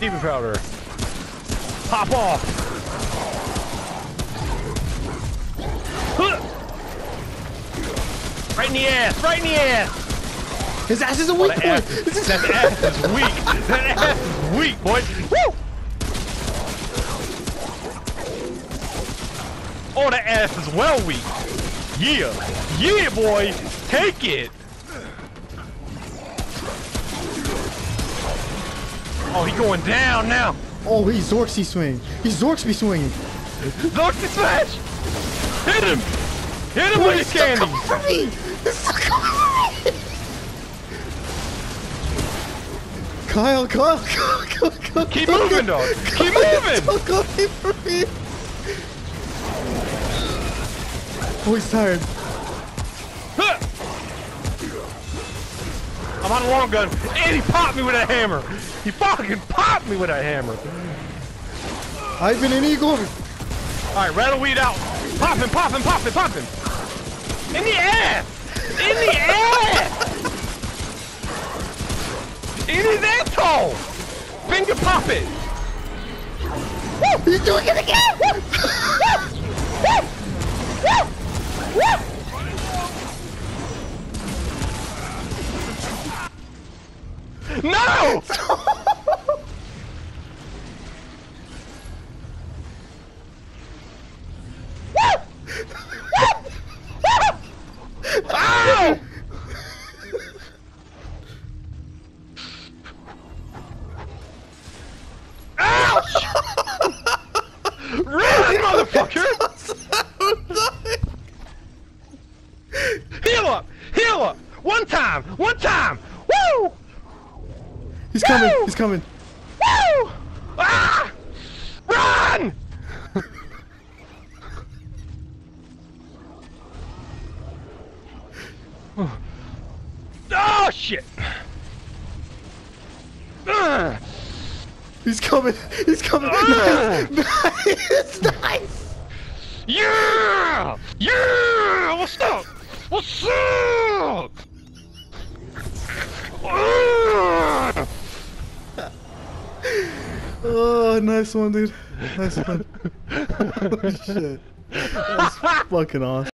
Demon powder. Pop off. Right in the ass. Right in the ass. His ass is a Oh, weak that point. ass, that ass is weak. That ass is weak, boy. Woo! Oh, that ass is well weak. Yeah. Yeah, boy. Take it. Oh, he going down now. Oh, he's Zorxby swing. He's Zorxby swinging. Zorky smash. Hit him. Hit him Oh, with the still candy. for me. He's still coming for me. Kyle, Kyle, Kyle, Kyle, Kyle, Keep Kyle, moving, dog. Kyle, Keep Kyle, moving. Kyle, coming for me. Oh, he's tired. I'm on a long gun, and he popped me with a hammer. He fucking popped me with a hammer. I've been an eagle. All right, rattle weed out. Popping, popping, popping, popping. In the ass. In the ass. In his asshole. Finger pop it. Woo, he's doing it again. Woo, woo, woo, woo, No. Motherfucker! Heal up! Heal up! One time! One time! Woo! He's coming. He's coming. Woo! Ah! Run! oh shit! He's coming. He's coming. Ah! nice. Nice. Yeah! Yeah! What's up? What's up? Ah! Nice one, dude. Nice one. Shit. That's fucking awesome.